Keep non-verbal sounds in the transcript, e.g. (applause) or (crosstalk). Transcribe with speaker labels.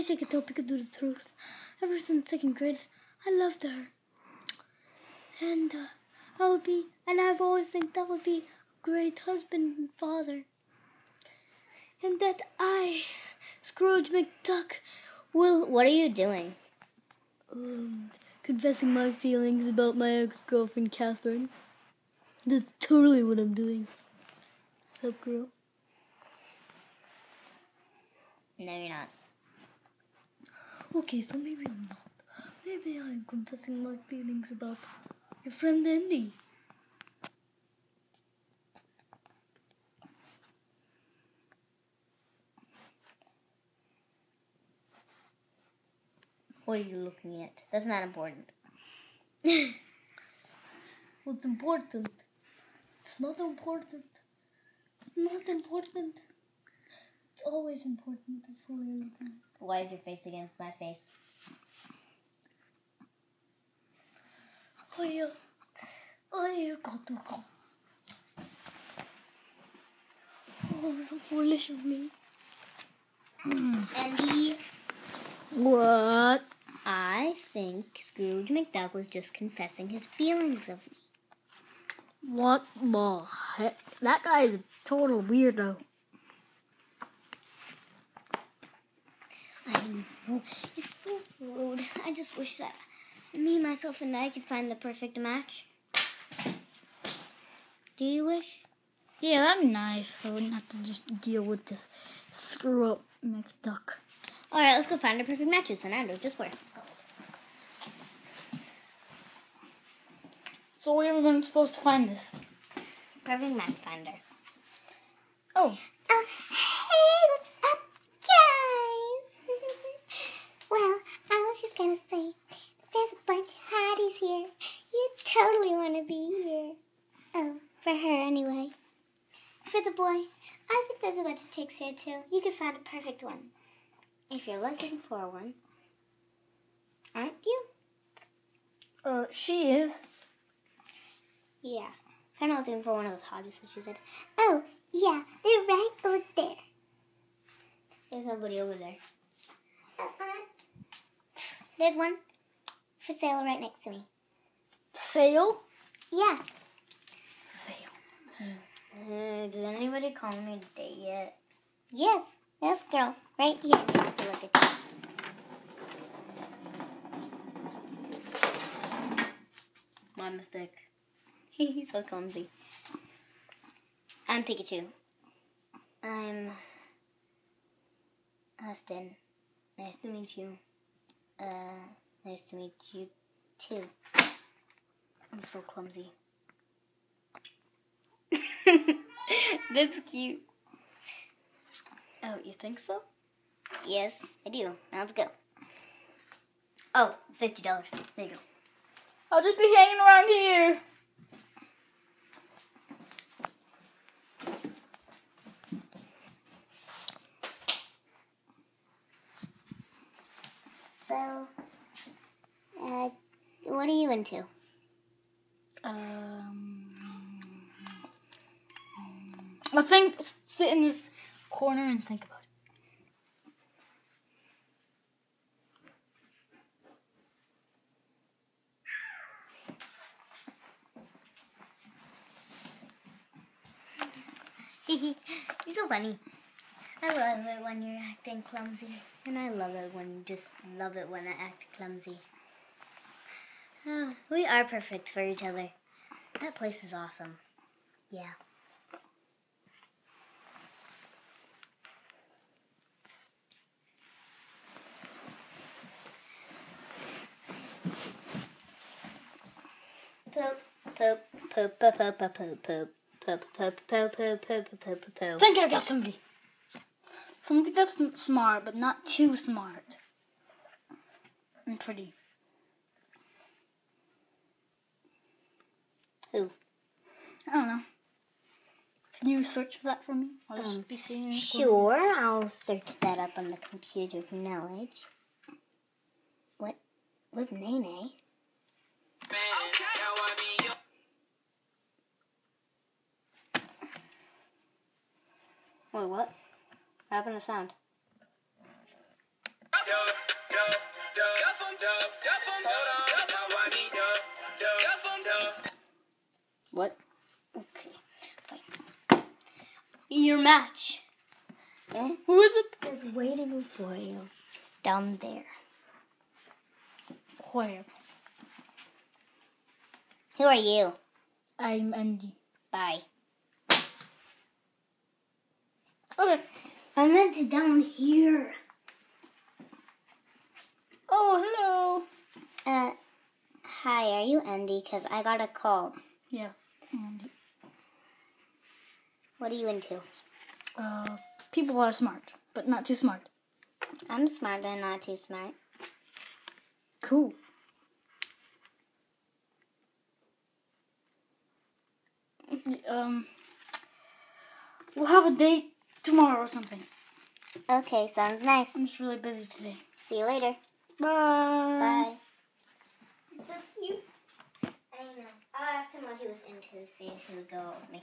Speaker 1: wish I could tell Pikachu the truth. Ever since second grade, I loved her. And uh, I would be, and I've always think that would be a great husband and father. And that I, Scrooge McDuck, will
Speaker 2: What are you doing?
Speaker 1: um, confessing my feelings about my ex-girlfriend Catherine. That's totally what I'm doing. Sup, girl?
Speaker 2: No, you're not.
Speaker 1: Okay, so maybe I'm not. Maybe I'm confessing my feelings about your friend Andy.
Speaker 2: What are you looking at? That's not important. (laughs)
Speaker 1: What's important? It's not important. It's not important. It's always important to follow everything.
Speaker 2: Why is your face against my face?
Speaker 1: Oh yeah. Oh you got to go. Oh, so foolish of me.
Speaker 2: Andy,
Speaker 1: What?
Speaker 2: I think Scrooge McDuck was just confessing his feelings of me.
Speaker 1: What the heck? That guy is a total weirdo.
Speaker 2: I know. It's so rude. I just wish that me, myself, and I could find the perfect match. Do you wish?
Speaker 1: Yeah, that'd be nice. I wouldn't have to just deal with this screw up McDuck.
Speaker 2: Alright, let's go find the perfect matches, and I know just where. Let's go.
Speaker 1: So where are we supposed to find this?
Speaker 2: Perfect match finder.
Speaker 1: Oh,
Speaker 2: Oh, hey, what's up, guys? well, I was just gonna say, there's a bunch of hotties here. You totally want to be here. Oh, for her anyway. For the boy, I think there's a bunch of chicks here too. You could find a perfect one. If you're looking for one. Aren't you?
Speaker 1: uh, she is.
Speaker 2: Yeah. Kind of looking for one of those hotties, as she said. Oh, yeah, they're right over there. There's nobody over there. Uh-uh. There's one for sale right next to me.
Speaker 1: Sale?
Speaker 2: Yeah.
Speaker 1: Sale.
Speaker 2: Uh, does anybody call me date yet? Yes, this girl right here needs to look at you. My mistake. (laughs) He's so clumsy. I'm Pikachu. I'm Austin. Nice to meet you. Uh, nice to meet you too. I'm so clumsy. (laughs) That's cute.
Speaker 1: Oh, you think so?
Speaker 2: Yes, I do. Now let's go. Oh, $50. There you go.
Speaker 1: I'll just be hanging around here.
Speaker 2: So, uh, what are you into?
Speaker 1: Um, I think sit in this corner and think about it. (laughs)
Speaker 2: You're so funny. I love it when you're acting clumsy. And I love it when you just love it when I act clumsy. Oh, we are perfect for each other. That place is awesome. Yeah. Poop, poop, poop, poop, poop, poop, poop, poop. Poop, poop, poop, poop, poop, poop, poop, poop.
Speaker 1: think I got somebody. Somebody that's smart, but not too smart. And pretty.
Speaker 2: Who?
Speaker 1: I don't know. Can you search for that for me? I'll just
Speaker 2: Um,
Speaker 1: be seeing it.
Speaker 2: Sure, I'll search that up on the computer of knowledge. What? With Nene? Wait, what? What happened to sound?
Speaker 1: What? Okay. Fine. Your match.
Speaker 2: Eh?
Speaker 1: Who is it?
Speaker 2: Is waiting for you down there.
Speaker 1: Where?
Speaker 2: Who are you?
Speaker 1: I'm Andy.
Speaker 2: Bye.
Speaker 1: Okay.
Speaker 2: I meant to down here.
Speaker 1: Oh, hello.
Speaker 2: Uh, hi, are you Andy? Because I got a call.
Speaker 1: Yeah. Andy.
Speaker 2: What are you into?
Speaker 1: Uh, people are smart, but not too smart.
Speaker 2: I'm smart, but not too smart.
Speaker 1: Cool. Um, we'll have a date tomorrow or something.
Speaker 2: Okay, sounds nice.
Speaker 1: I'm just really busy today.
Speaker 2: See you later.
Speaker 1: Bye.
Speaker 2: Bye. So cute. I know. I'll ask him what he was into, see if he would go with me.